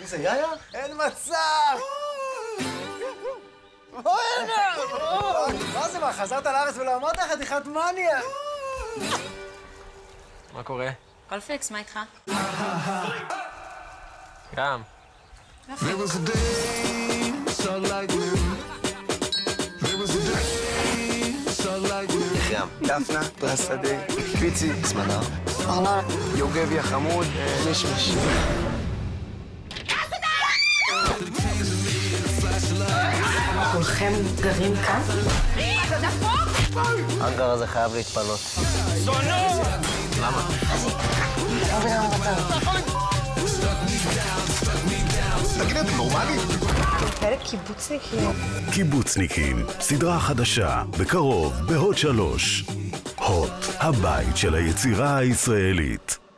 מי זה, יאיה? אין מצב! בוא הנה! מה זה, מה, חזרת לארץ ולא אמרת חתיכת מניה? מה קורה? כל פיקס, מה איתך? גם. יחיעם. דפנה, פרס שדה, פיצי, זמנה. ארנון. יוגבי החמוד, אה, מישמיש. כולכם גרים כאן? האנגר הזה חייב להתפנות. כאלה קיבוצניקים. קיבוצניקים, סדרה חדשה, בקרוב, בהוט שלוש. הוט, הבית של היצירה הישראלית.